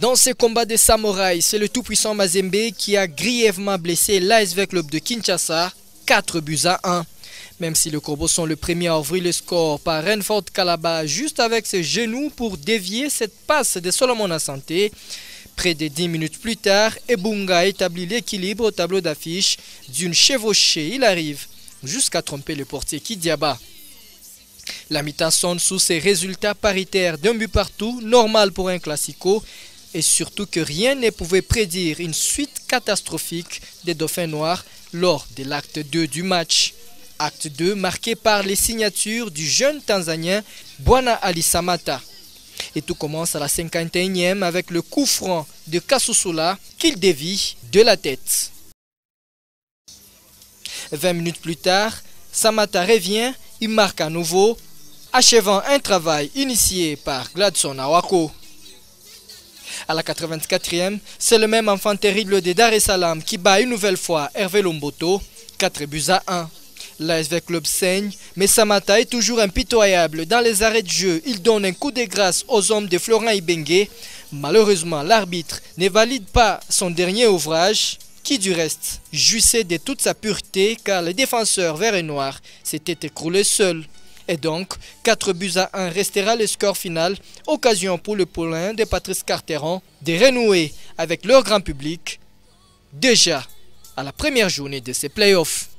Dans ces combats des samouraïs, c'est le tout-puissant Mazembe qui a grièvement blessé l'ASV Club de Kinshasa, 4 buts à 1. Même si le Corbeau sont le premier à ouvrir le score par Renford Calaba juste avec ses genoux pour dévier cette passe de Solomon à santé. Près de 10 minutes plus tard, Ebunga établit l'équilibre au tableau d'affiche d'une chevauchée. Il arrive jusqu'à tromper le portier Kidiaba. La mi-temps sonne sous ses résultats paritaires d'un but partout, normal pour un classico, et surtout que rien ne pouvait prédire une suite catastrophique des Dauphins Noirs lors de l'acte 2 du match. Acte 2 marqué par les signatures du jeune Tanzanien Bwana Ali Samata. Et tout commence à la 51e avec le coup franc de Kasusula qu'il dévie de la tête. 20 minutes plus tard, Samata revient, il marque à nouveau, achevant un travail initié par Gladson Awako. À la 84e, c'est le même enfant terrible de Dar es Salaam qui bat une nouvelle fois Hervé Lomboto, 4 buts à 1. L'ASV Club saigne, mais Samata est toujours impitoyable. Dans les arrêts de jeu, il donne un coup de grâce aux hommes de Florent Ibengue. Malheureusement, l'arbitre ne valide pas son dernier ouvrage, qui du reste jouissait de toute sa pureté car le défenseur vert et noir s'était écroulé seul. Et donc, 4 buts à 1 restera le score final, occasion pour le Paulin de Patrice Carteron de renouer avec leur grand public déjà à la première journée de ces playoffs.